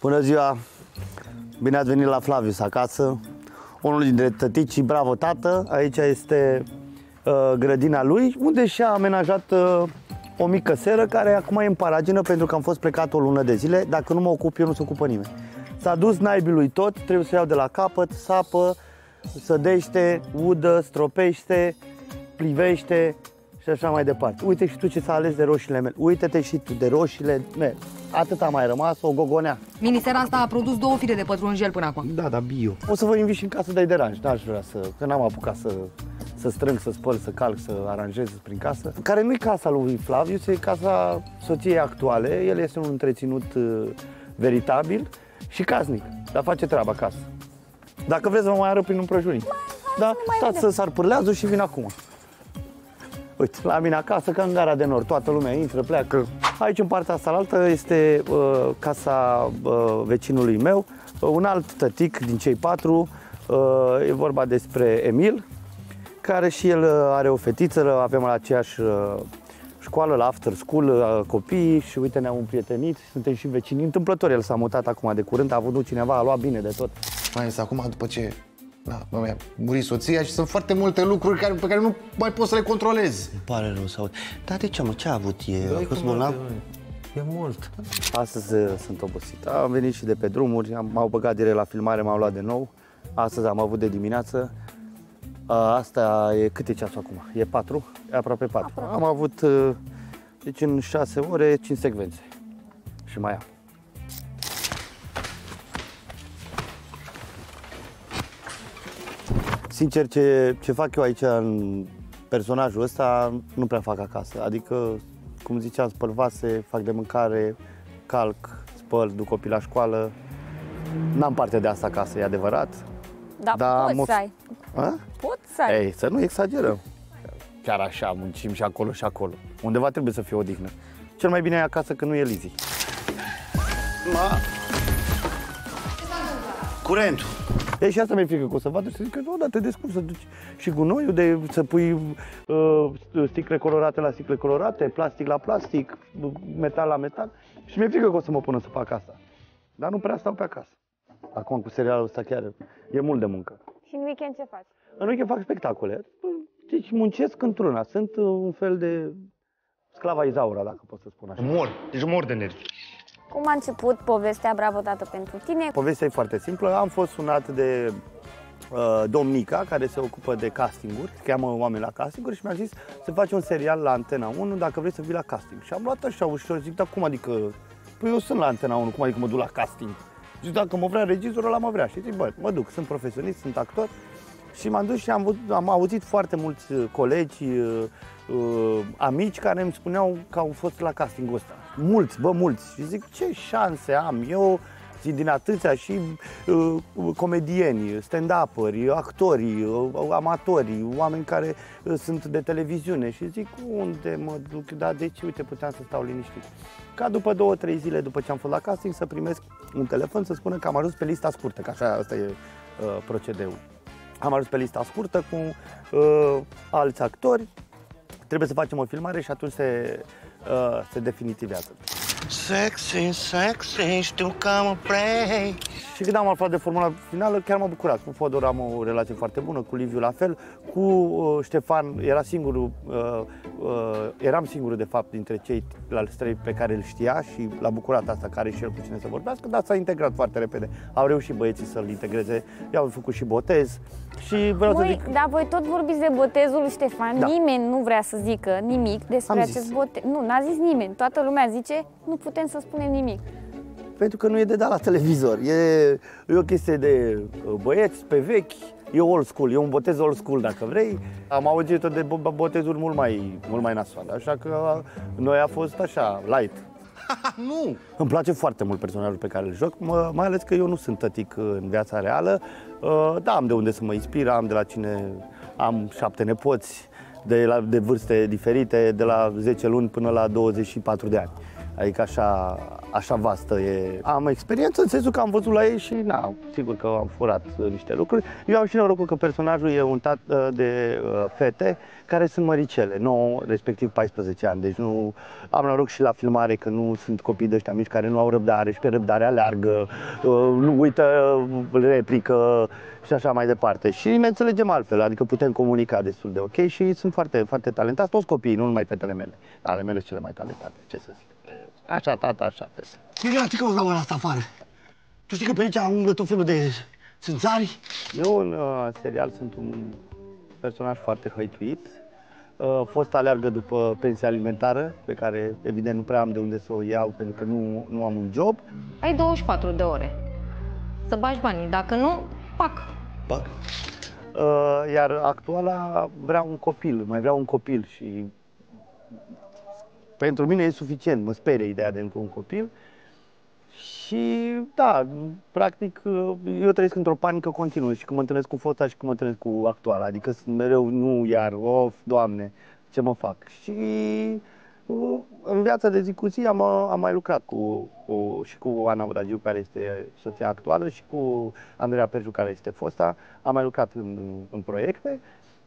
Bună ziua! Bine ați venit la Flavius acasă. Unul dintre tăticii, bravo tată, aici este uh, grădina lui, unde și-a amenajat uh, o mică seră care acum e în paragină pentru că am fost plecat o lună de zile. Dacă nu mă ocup eu, nu se ocupă nimeni. S-a dus naibii lui tot, trebuie să iau de la capăt, sapă, sădește, udă, stropește, plivește și așa mai departe. Uite și tu ce s-a ales de roșiile mele. Uite-te și tu de roșiile mele. Atât a mai rămas, o gogonea. Ministera asta a produs două fire de pătrunjel până acum. Da, da, bio. O să vă invit și în casă de deranj. N-aș vrea să, că n-am apucat să, să strâng, să spăl, să calc, să aranjez prin casă. Care nu e casa lui Flavius, e casa soției actuale. El este un întreținut uh, veritabil și casnic, dar face treaba acasă. Dacă vreți, vă mai arăt prin împrejurimi. Da, stați să sar pârleazul și vin acum. Uite, la mine acasă, ca în gara de nord, toată lumea intră, pleacă. Aici, în partea asta altă, este uh, casa uh, vecinului meu, uh, un alt tătic din cei patru, uh, e vorba despre Emil, care și el uh, are o fetiță, avem la aceeași uh, școală, la after school, uh, copii și uite, ne-am împrietenit, suntem și vecini. Întâmplător, el s-a mutat acum de curând, a avut cineva, a luat bine de tot. Mai ales acum, după ce da, mă, mi-a murit soția și sunt foarte multe lucruri care, pe care nu mai pot să le controlez. Îmi pare rău să aud. Dar de ce, mă, ce a avut e? A fost bolnav? E mult. Astăzi uh, sunt obosit. Am venit și de pe drumuri, am, m-au băgat direct la filmare, m-au luat de nou. Astăzi am avut de dimineață. Uh, Asta e, cât e ceasul acum? E 4? E aproape 4. Am avut, uh, deci în 6 ore, 5 secvențe. Și mai am. Sincer, ce, ce fac eu aici în personajul ăsta, nu prea fac acasă. Adică, cum ziceam, spăl vase, fac de mâncare, calc, spăl, duc copii la școală. N-am parte de asta acasă, e adevărat. Da, Da, poți mă- să ai. A? Poți să ai. Ei, să nu exagerăm. Chiar așa, muncim și acolo și acolo. Undeva trebuie să fie odihnă. Cel mai bine e acasă că nu e Lizzy. Ma. Curentul. Ei, și asta mi-e frică că o să vadă și să zică, nu, dar te descurci să duci și gunoiul, de, să pui uh, sticle colorate la sticle colorate, plastic la plastic, metal la metal. Și mi-e frică că o să mă pună să fac asta. Dar nu prea stau pe acasă. Acum cu serialul ăsta chiar e mult de muncă. Și în weekend ce faci? În weekend fac spectacole. Deci muncesc într-una. Sunt uh, un fel de sclava Izaura, dacă pot să spun așa. Mor, deci mor de nervi. Cum a început povestea Bravo Tată pentru tine? Povestea e foarte simplă. Am fost sunat de uh, domnica care se ocupă de castinguri, cheamă oameni la castinguri și mi-a zis să faci un serial la Antena 1 dacă vrei să vii la casting. Și am luat așa ușor, zic, dar cum adică? Păi eu sunt la Antena 1, cum adică mă duc la casting? Zic, dacă mă vrea regizorul, ăla mă vrea. Și zic, bă, mă duc, sunt profesionist, sunt actor. Și m-am dus și am, văzut- am auzit foarte mulți uh, colegi, uh, uh, amici care îmi spuneau că au fost la castingul ăsta. Mulți, bă, mulți. Și zic, ce șanse am eu Zic, din atâția și uh, comedieni, stand-uperi, actorii, uh, amatori, oameni care uh, sunt de televiziune și zic, unde mă duc? Da, deci, uite, puteam să stau liniștit. Ca după două, trei zile după ce am fost la casting să primesc un telefon să spună că am ajuns pe lista scurtă, că așa asta e uh, procedeul. Am ajuns pe lista scurtă cu uh, alți actori, trebuie să facem o filmare și atunci se, uh, se definitivează. Sexy, sexy, știu că mă play. Și când am aflat de formula finală, chiar m-a bucurat. Cu Fodor am o relație foarte bună, cu Liviu la fel, cu uh, Ștefan era singurul, uh, uh, eram singurul de fapt dintre cei la trei pe care îl știa și l-a bucurat asta, care și el cu cine să vorbească, dar s-a integrat foarte repede. Au reușit băieții să-l integreze, i-au făcut și botez și vreau să Voi, zic... da, voi tot vorbiți de botezul lui Ștefan. Da. Nimeni nu vrea să zică nimic despre Am acest zis. botez. Nu, n-a zis nimeni. Toată lumea zice, nu putem să spunem nimic. Pentru că nu e de dat la televizor. E, e o chestie de uh, băieți pe vechi, e old school, e un botez old school dacă vrei. Am auzit de bo- botezuri mult mai, mult mai nasoale, așa că uh, noi a fost așa, light. nu! Îmi place foarte mult personajul pe care îl joc, mă- mai ales că eu nu sunt tătic în viața reală. Uh, Da, am de unde să mă inspir, am de la cine... Am șapte nepoți de, la, de vârste diferite, de la 10 luni până la 24 de ani. Adică așa, așa vastă e. Am experiență în sensul că am văzut la ei și, na, sigur că am furat uh, niște lucruri. Eu am și norocul că personajul e un tată de uh, fete care sunt măricele, 9, respectiv 14 ani. Deci nu am noroc și la filmare că nu sunt copii de ăștia mici care nu au răbdare și pe răbdare aleargă, uh, nu uită uh, replică și așa mai departe. Și ne înțelegem altfel, adică putem comunica destul de ok și sunt foarte, foarte talentați, toți copiii, nu numai fetele mele. Ale mele sunt cele mai talentate, ce să zic. Așa, tata, așa, fete. Mira, ce cauți la ora asta afară? Tu știi că pe aici umblă tot felul de țânțari? Eu în uh, serial sunt un personaj foarte hăituit. Uh, fost aleargă după pensia alimentară, pe care evident nu prea am de unde să o iau pentru că nu, nu am un job. Ai 24 de ore să bagi banii. Dacă nu, pac. Pac. Uh, iar actuala vrea un copil, mai vrea un copil și pentru mine e suficient, mă sperie ideea de încă un copil. Și da, practic eu trăiesc într-o panică continuă și când mă întâlnesc cu fosta și când mă întâlnesc cu actuala, adică sunt mereu, nu iar, of, doamne, ce mă fac. Și uh, în viața de zi cu zi am, am mai lucrat cu, cu, și cu Ana Odagiu, care este soția actuală, și cu Andreea Perju, care este fosta. Am mai lucrat în, în proiecte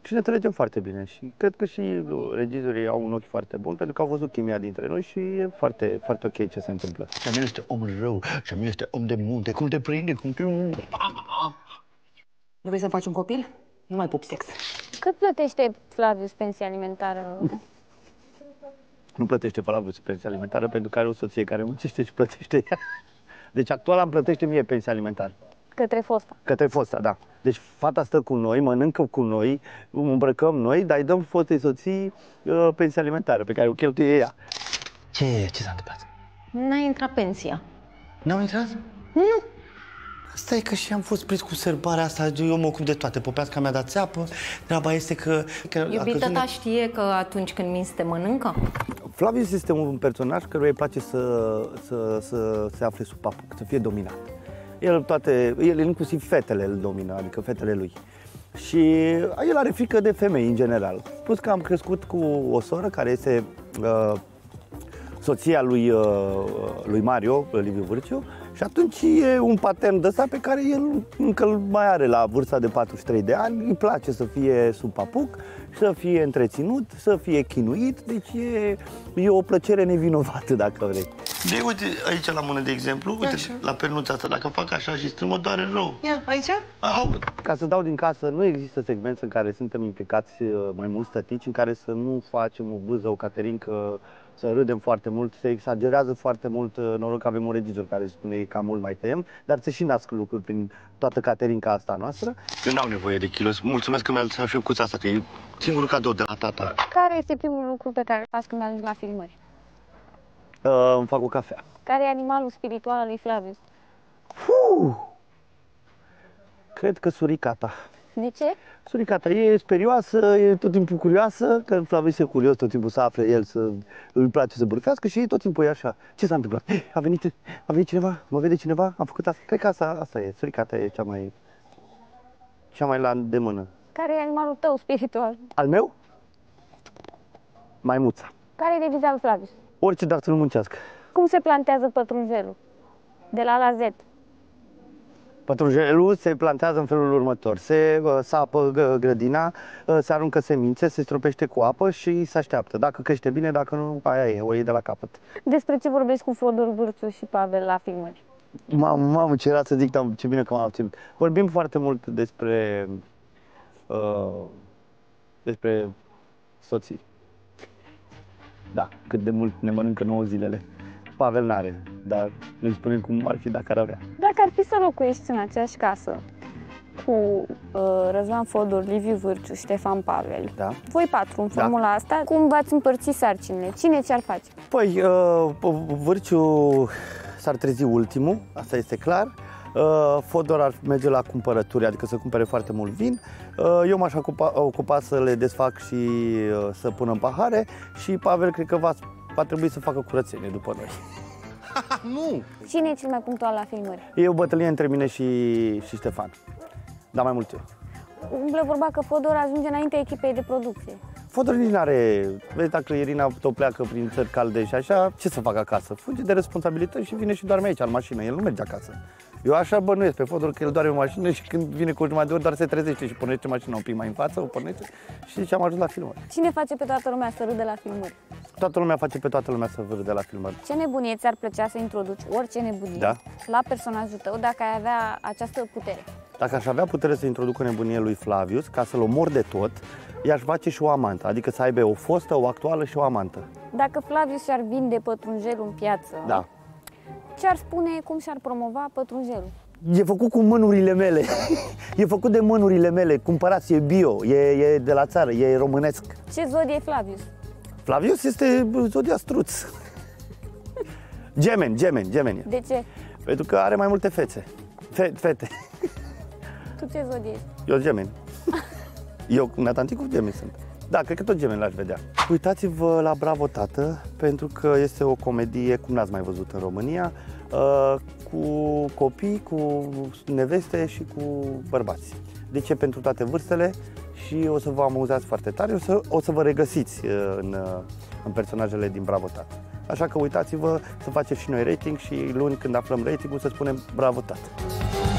și ne înțelegem foarte bine. Și cred că și regizorii au un ochi foarte bun, pentru că au văzut chimia dintre noi și e foarte, foarte ok ce se întâmplă. Șamil este om rău, Șamil este om de munte, cum te prinde, cum te... Nu vrei să faci un copil? Nu mai pup sex. Cât plătește Flavius pensia alimentară? Nu plătește Flavius pensia alimentară pentru că are o soție care muncește și plătește ea. Deci actual îmi plătește mie pensia alimentară. Către fosta. Către fosta, da. Deci fata stă cu noi, mănâncă cu noi, îmbrăcăm noi, dar îi dăm fostei soții uh, pensia alimentară pe care o cheltuie ea. Ce, ce s-a întâmplat? N-a intrat pensia. N-au intrat? Nu. Asta e că și am fost prins cu sărbarea asta, eu mă ocup de toate. Popeasca mi-a dat țeapă, treaba este că... că a Iubita căzut- ta știe că atunci când minți te mănâncă? Flavius este un personaj căruia îi place să, să, să se afle sub papuc, să fie dominat. El toate, el inclusiv fetele îl domină, adică fetele lui. Și el are frică de femei în general. Plus că am crescut cu o soră care este uh, soția lui, uh, lui Mario, Liviu Vârciu, și atunci e un patern de ăsta pe care el încă îl mai are la vârsta de 43 de ani, îi place să fie sub papuc, să fie întreținut, să fie chinuit, deci e, e o plăcere nevinovată, dacă vrei. De uite, aici la mână, de exemplu, uite, Așa. la pernuța asta, dacă fac așa și strâng, mă doare rău. Ia, aici? Au, Ca să dau din casă, nu există segmente în care suntem implicați uh, mai mulți tătici, în care să nu facem o buză, o caterincă, să râdem foarte mult, se exagerează foarte mult, uh, noroc că avem un regizor care spune că cam mult mai tăiem, dar se și nasc lucruri prin toată caterinca asta noastră. eu n-au nevoie de kilos. Mulțumesc că mi-a lăsat șercuța asta, că e singurul cadou de la tata. Care este primul lucru pe care îl faci când ajungi la filmări? Uh, îmi fac o cafea. Care e animalul spiritual al lui Flavius? Cred că suricata. De ce? Suricata e sperioasă, e tot timpul curioasă, că Flavius e curios tot timpul să afle el, să îi place să bârfească și tot timpul e așa. Ce s-a întâmplat? Eh, A venit, a venit cineva? Mă vede cineva? Am făcut asta? Cred că asta, asta e. Suricata e cea mai, cea mai la îndemână. Care e animalul tău spiritual? Al meu? Maimuța. Care e deviza lui Flavius? Orice, dar să nu muncească. Cum se plantează pătrunjelul? De la A la Z. Pătrunjelul se plantează în felul următor. Se uh, sapă gă- grădina, uh, se aruncă semințe, se stropește cu apă și se așteaptă. Dacă crește bine, dacă nu, aia e, o iei de la capăt. Despre ce vorbesc cu Fodor Vârțu și Pavel la filmări? Mamă, mamă, ce era să zic, dar ce bine că m-am obținut. Vorbim foarte mult despre, uh, despre soții. Da, cât de mult ne mănâncă nouă zilele. Pavel n-are, dar îi spunem cum ar fi dacă ar avea. Dacă ar fi să locuiești în aceeași casă cu uh, Răzvan Fodor, Liviu Vârciu, Ștefan Pavel, Da. voi patru în Da. formula asta, cum v-ați împărți sarcinile? Cine ți-ar face? Păi, uh, Vârciu s-ar trezi ultimul, asta este clar. Uh, Fodor ar merge la cumpărături, adică să cumpere foarte mult vin. Uh, eu m-aș ocupa, ocupa să le desfac și uh, să pun în pahare și Pavel cred că va, va trebui să facă curățenie după noi. nu! Cine e cel mai punctual la filmări? E o bătălie între mine și, și Ștefan. Dar mai mult eu. Umblă vorba că Fodor ajunge înainte echipei de producție. Fodor nici n-are... Vezi, dacă Irina tot pleacă prin țări calde și așa, ce să facă acasă? Fuge de responsabilități și vine și doarme aici, în mașină. El nu merge acasă. Eu așa bănuiesc pe Fodor că el doarme în mașină și când vine cu jumătate de ori doar se trezește și pornește mașina un pic mai în față, o pornește și zice am ajuns la filmări. Cine face pe toată lumea să râde la filmări? Toată lumea face pe toată lumea să vârde la filmări. Ce nebunie ți-ar plăcea să introduci orice nebunie Da. la personajul tău dacă ai avea această putere? Dacă aș avea putere să introduc o nebunie lui Flavius, ca să-l omor de tot, i-aș face și o amantă, adică să aibă o fostă, o actuală și o amantă. Dacă Flavius și-ar vinde pătrunjelul în piață, Da. Ce-ar spune cum și-ar promova pătrunjelul? E făcut cu mânurile mele. e făcut de mânurile mele. Cumpărați, e bio, e, e de la țară, e românesc. Ce zodie e Flavius? Flavius este zodia struț. Gemeni, gemeni, gemeni. De ce? Pentru că are mai multe fețe. Fe, fete. Tu ce zodie ești? Eu gemeni. Eu, Natanticul, gemeni sunt. Da, cred că tot gemeni l-aș vedea. Uitați-vă la Bravo Tată, pentru că este o comedie, cum n-ați mai văzut în România, uh, cu copii, cu neveste și cu bărbați. De ce? Pentru toate vârstele și o să vă amuzați foarte tare, o să, o să vă regăsiți uh, în, uh, în personajele din Bravo Tată. Așa că uitați-vă să facem și noi rating și luni când aflăm ratingul să spunem Bravo Tată. Lumea strigă